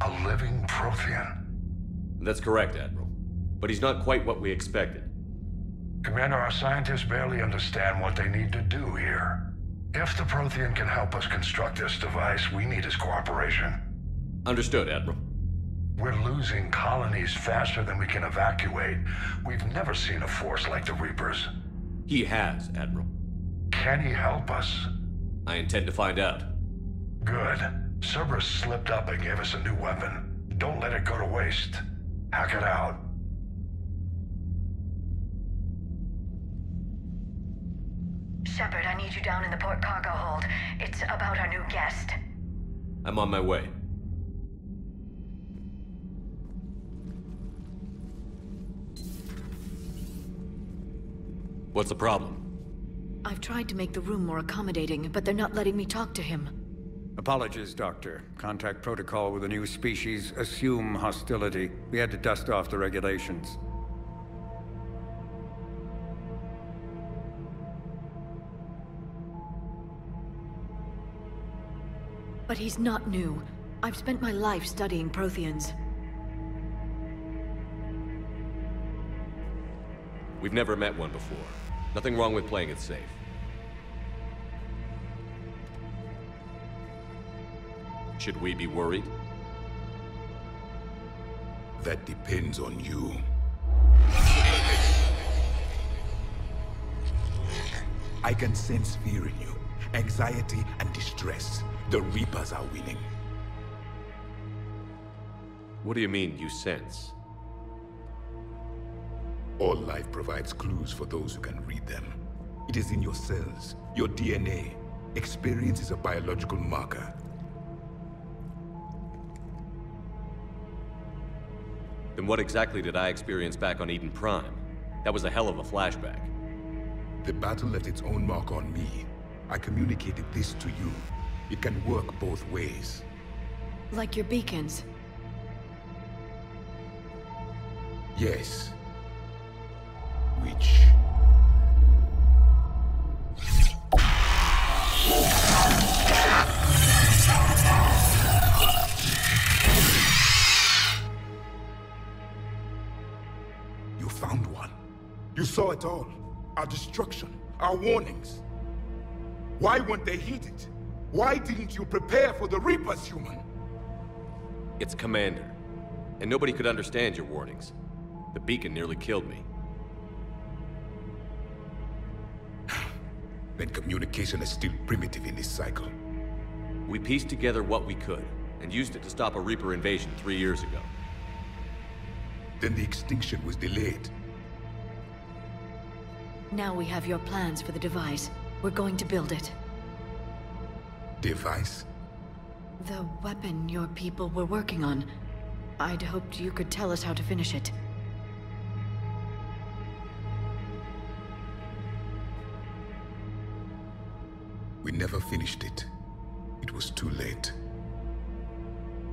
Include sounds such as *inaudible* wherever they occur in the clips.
A living Prothean. That's correct, Admiral. But he's not quite what we expected. Commander, our scientists barely understand what they need to do here. If the Prothean can help us construct this device, we need his cooperation. Understood, Admiral. We're losing colonies faster than we can evacuate. We've never seen a force like the Reapers. He has, Admiral. Can he help us? I intend to find out. Good. Cerberus slipped up and gave us a new weapon. Don't let it go to waste. Hackett out. Shepard, I need you down in the port cargo hold. It's about our new guest. I'm on my way. What's the problem? I've tried to make the room more accommodating, but they're not letting me talk to him. Apologies, Doctor. Contact protocol with a new species. Assume hostility. We had to dust off the regulations. But he's not new. I've spent my life studying Protheans. We've never met one before. Nothing wrong with playing it safe. Should we be worried? That depends on you. I can sense fear in you, anxiety and distress. The Reapers are winning. What do you mean, you sense? All life provides clues for those who can read them. It is in your cells, your DNA. Experience is a biological marker. Then what exactly did I experience back on Eden Prime? That was a hell of a flashback. The battle left its own mark on me. I communicated this to you. It can work both ways. Like your beacons. Yes. Which... found one. You saw it all. Our destruction, our warnings. Why weren't they heeded? Why didn't you prepare for the Reapers, human? It's Commander. And nobody could understand your warnings. The beacon nearly killed me. *sighs* Then communication is still primitive in this cycle. We pieced together what we could, and used it to stop a Reaper invasion three years ago. Then the extinction was delayed. Now we have your plans for the device. We're going to build it. Device? The weapon your people were working on. I'd hoped you could tell us how to finish it. We never finished it. It was too late.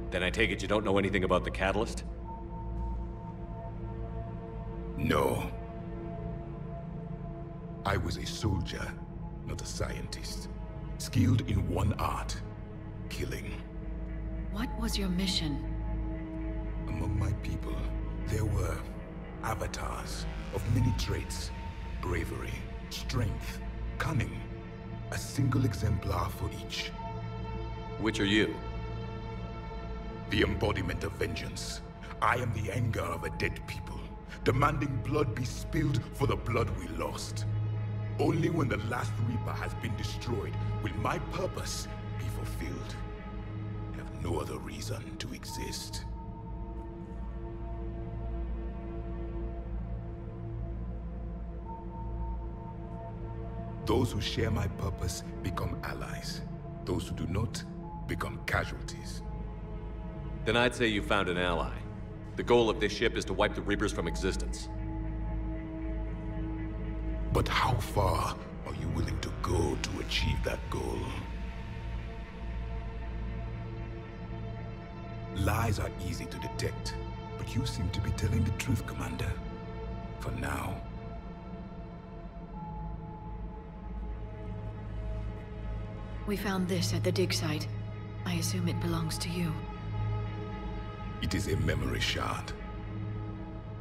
Then I take it you don't know anything about the catalyst? No. I was a soldier, not a scientist. Skilled in one art, killing. What was your mission? Among my people, there were avatars of many traits. Bravery, strength, cunning. A single exemplar for each. Which are you? The embodiment of vengeance. I am the anger of a dead people, demanding blood be spilled for the blood we lost. Only when the last Reaper has been destroyed will my purpose be fulfilled. I have no other reason to exist. Those who share my purpose become allies. Those who do not become casualties. Then I'd say you found an ally. The goal of this ship is to wipe the Reapers from existence. But how far are you willing to go to achieve that goal? Lies are easy to detect, but you seem to be telling the truth, Commander. For now. We found this at the dig site. I assume it belongs to you. It is a memory shard.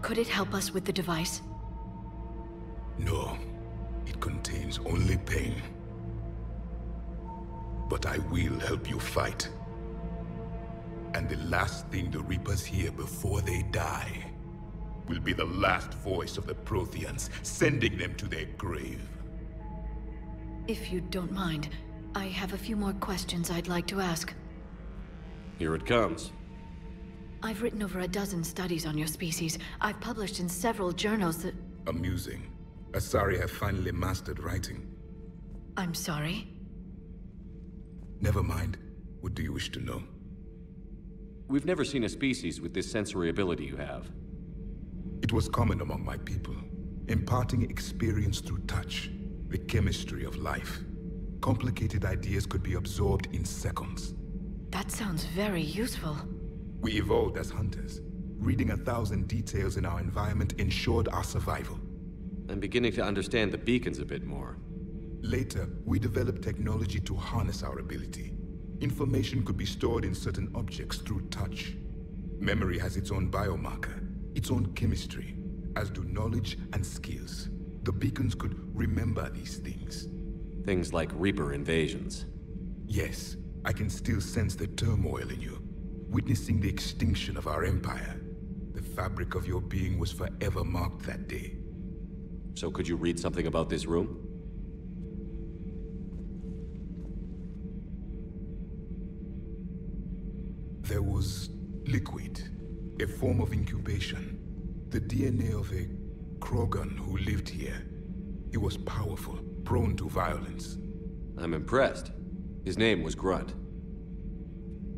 Could it help us with the device? No, it contains only pain. But I will help you fight. And the last thing the Reapers hear before they die will be the last voice of the Protheans, sending them to their grave. If you don't mind, I have a few more questions I'd like to ask. Here it comes. I've written over a dozen studies on your species. I've published in several journals that... Amusing. Asari have finally mastered writing. I'm sorry? Never mind. What do you wish to know? We've never seen a species with this sensory ability you have. It was common among my people, imparting experience through touch, the chemistry of life. Complicated ideas could be absorbed in seconds. That sounds very useful. We evolved as hunters. Reading a thousand details in our environment ensured our survival. I'm beginning to understand the beacons a bit more. Later, we developed technology to harness our ability. Information could be stored in certain objects through touch. Memory has its own biomarker, its own chemistry, as do knowledge and skills. The beacons could remember these things. Things like Reaper invasions. Yes, I can still sense the turmoil in you, witnessing the extinction of our empire. The fabric of your being was forever marked that day. So could you read something about this room? There was liquid, a form of incubation. The DNA of a Krogan who lived here. He was powerful, prone to violence. I'm impressed. His name was Grunt.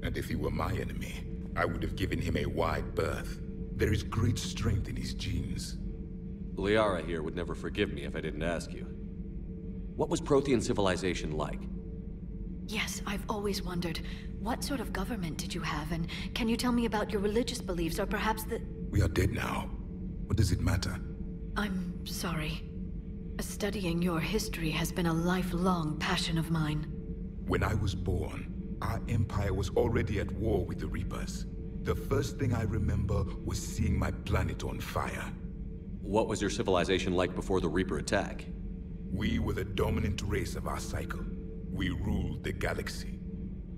And if he were my enemy, I would have given him a wide berth. There is great strength in his genes. Liara here would never forgive me if I didn't ask you. What was Prothean civilization like? Yes, I've always wondered, what sort of government did you have, and can you tell me about your religious beliefs, or perhaps the... We are dead now. What does it matter? I'm sorry. Studying your history has been a lifelong passion of mine. When I was born, our empire was already at war with the Reapers. The first thing I remember was seeing my planet on fire. What was your civilization like before the Reaper attack? We were the dominant race of our cycle. We ruled the galaxy.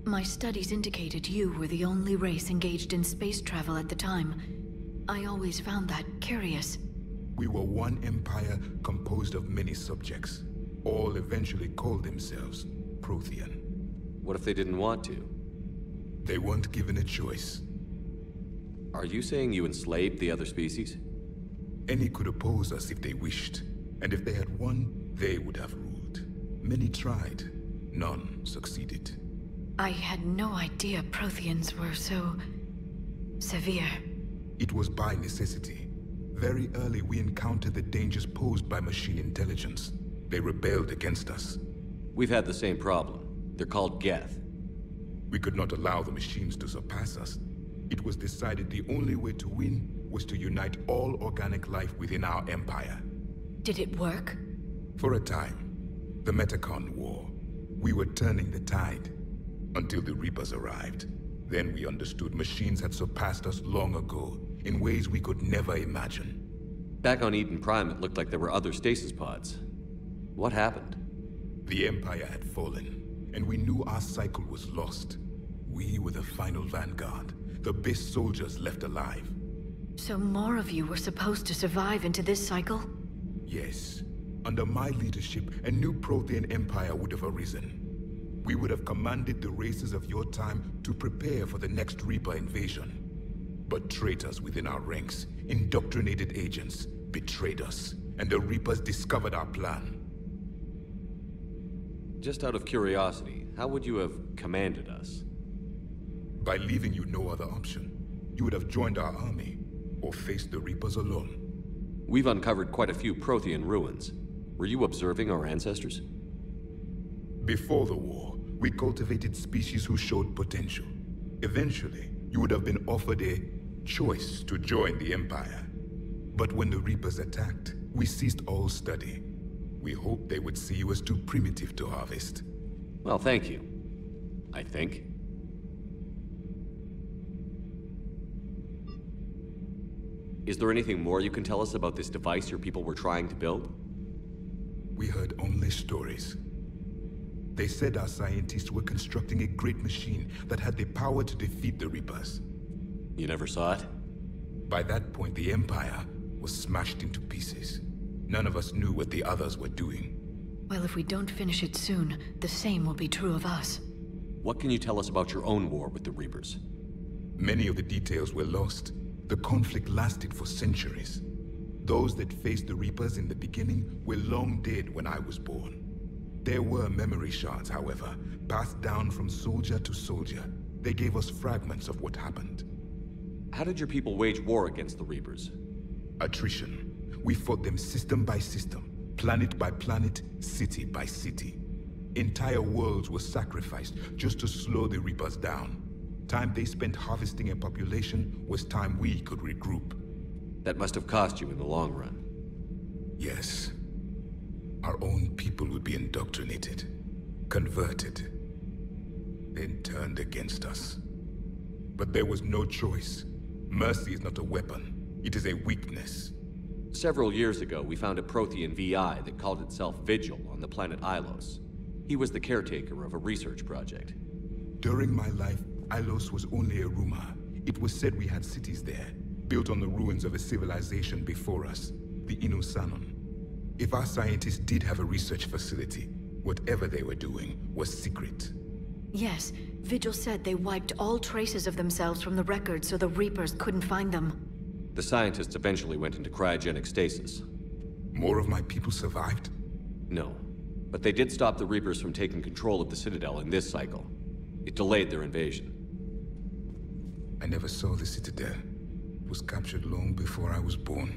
My studies indicated you were the only race engaged in space travel at the time. I always found that curious. We were one empire composed of many subjects. All eventually called themselves Prothean. What if they didn't want to? They weren't given a choice. Are you saying you enslaved the other species? Any could oppose us if they wished. And if they had won, they would have ruled. Many tried. None succeeded. I had no idea Protheans were so... severe. It was by necessity. Very early we encountered the dangers posed by machine intelligence. They rebelled against us. We've had the same problem. They're called Geth. We could not allow the machines to surpass us. It was decided the only way to win was to unite all organic life within our empire. Did it work? For a time. The Metacon War. We were turning the tide. Until the Reapers arrived. Then we understood machines had surpassed us long ago, in ways we could never imagine. Back on Eden Prime, it looked like there were other stasis pods. What happened? The Empire had fallen, and we knew our cycle was lost. We were the final vanguard, the best soldiers left alive. So more of you were supposed to survive into this cycle? Yes. Under my leadership, a new Prothean empire would have arisen. We would have commanded the races of your time to prepare for the next Reaper invasion. But traitors within our ranks, indoctrinated agents, betrayed us, and the Reapers discovered our plan. Just out of curiosity, how would you have commanded us? By leaving you no other option. You would have joined our army, or faced the Reapers alone. We've uncovered quite a few Prothean ruins. Were you observing our ancestors? Before the war, we cultivated species who showed potential. Eventually, you would have been offered a choice to join the Empire. But when the Reapers attacked, we ceased all study. We hoped they would see you as too primitive to harvest. Well, thank you. I think. Is there anything more you can tell us about this device your people were trying to build? We heard only stories. They said our scientists were constructing a great machine that had the power to defeat the Reapers. You never saw it? By that point, the Empire was smashed into pieces. None of us knew what the others were doing. Well, if we don't finish it soon, the same will be true of us. What can you tell us about your own war with the Reapers? Many of the details were lost. The conflict lasted for centuries. Those that faced the Reapers in the beginning were long dead when I was born. There were memory shards, however, passed down from soldier to soldier. They gave us fragments of what happened. How did your people wage war against the Reapers? Attrition. We fought them system by system, planet by planet, city by city. Entire worlds were sacrificed just to slow the Reapers down. Time they spent harvesting a population was time we could regroup. That must have cost you in the long run. Yes. Our own people would be indoctrinated, converted, then turned against us. But there was no choice. Mercy is not a weapon, it is a weakness. Several years ago, we found a Prothean VI that called itself Vigil on the planet Ilos. He was the caretaker of a research project. During my life, Ilos was only a rumor. It was said we had cities there, built on the ruins of a civilization before us, the Inusannon. If our scientists did have a research facility, whatever they were doing was secret. Yes, Vigil said they wiped all traces of themselves from the records so the Reapers couldn't find them. The scientists eventually went into cryogenic stasis. More of my people survived? No. But they did stop the Reapers from taking control of the Citadel in this cycle. It delayed their invasion. I never saw the Citadel. It was captured long before I was born.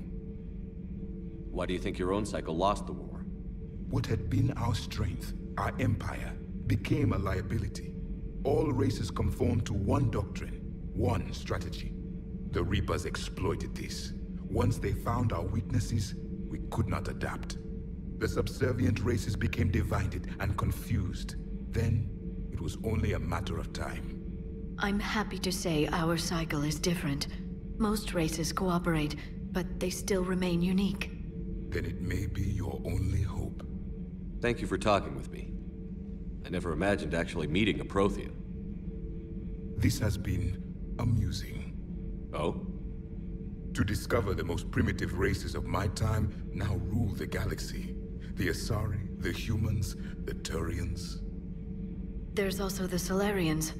Why do you think your own cycle lost the war? What had been our strength, our empire, became a liability. All races conformed to one doctrine, one strategy. The Reapers exploited this. Once they found our weaknesses, we could not adapt. The subservient races became divided and confused. Then, it was only a matter of time. I'm happy to say our cycle is different. Most races cooperate, but they still remain unique. Then it may be your only hope. Thank you for talking with me. I never imagined actually meeting a Prothean. This has been amusing. Oh? To discover the most primitive races of my time now rule the galaxy. The Asari, the humans, the Turians. There's also the Salarians.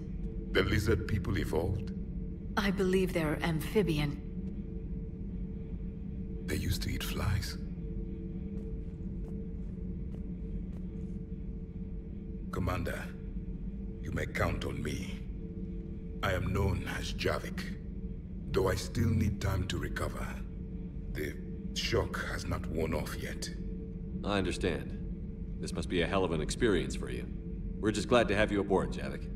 The lizard people evolved. I believe they're amphibian. They used to eat flies. Commander, you may count on me. I am known as Javik, though I still need time to recover. The shock has not worn off yet. I understand. This must be a hell of an experience for you. We're just glad to have you aboard, Javik.